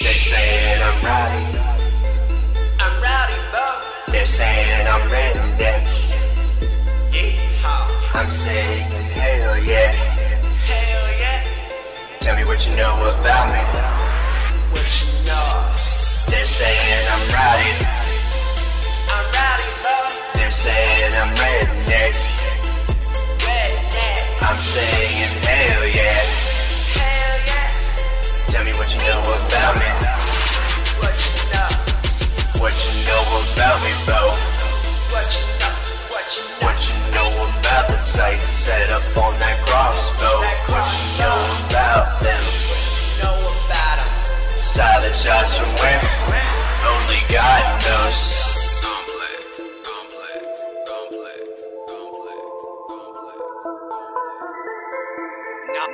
They saying I'm rowdy. I'm rowdy, bo. They're saying I'm redneck. Yeehaw. I'm saying hell yeah. Hell yeah. Tell me what you know about me.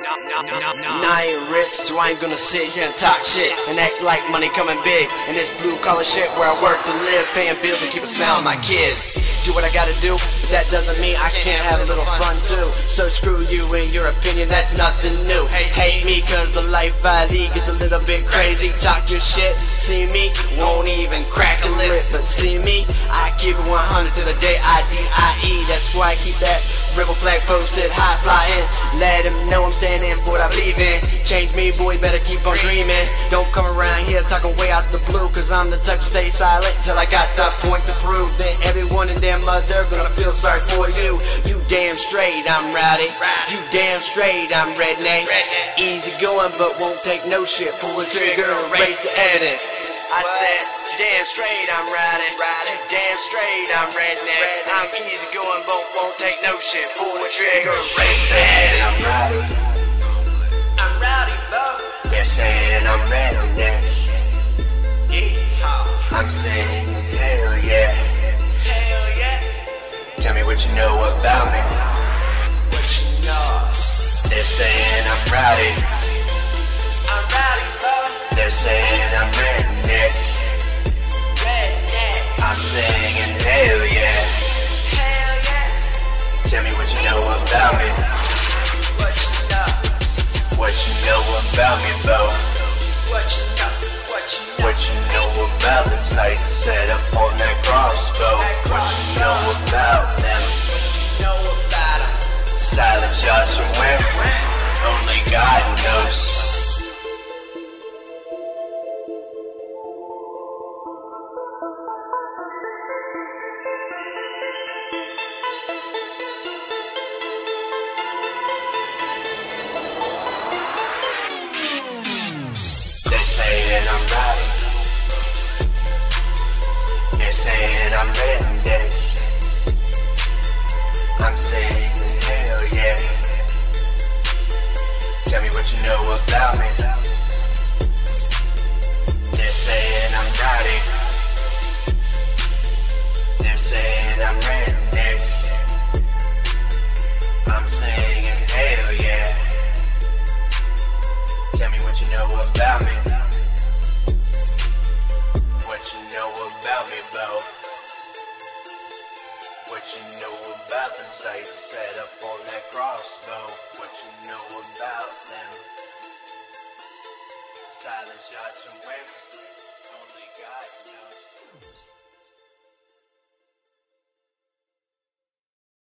Now I ain't rich, so I ain't gonna sit here and talk shit and act like money coming big. And this blue collar shit where I work to live, paying bills and keep a smile on my kids. Do what I gotta do, but that doesn't mean I can't have a little fun too. So screw you and your opinion, that's nothing new. Hate me cause the life I lead gets a little bit crazy. Talk your shit, see me, won't even crack a lip. But see me, I keep it 100 to the day I D-I-E. That's why I keep that rebel flag posted, high flying. Let them know I'm standing for what I believe in. Change me, boy, better keep on dreaming. Don't come around here talking way out the blue, cause I'm the type to stay silent till I got the point to prove. Then everyone and their mother gonna feel sorry for you. You damn straight, I'm rowdy. You damn straight, I'm redneck. Easy going, but won't take no shit. Pull the trigger race the evidence. I said, damn straight, I'm riding. Damn straight, I'm redneck. I'm easy going, but won't take no shit. Pull the trigger, race saying. I'm rowdy. I'm rowdy, bo. They're saying I'm redneck. Yeehaw. I'm saying hell yeah. Hell yeah. Tell me what you know about me. What you know? They're saying know about me, Bo? What you know? What you know? What you know about them sights set up on that crossbow? What you know about them? Know about 'em. Silent shots from where? Only God knows. I'm rowdy. They're saying I'm redneck. I'm saying hell yeah. Tell me what you know about me. Southern sights set up on that crossbow. What you know about them? Silent shots from women. Only God knows.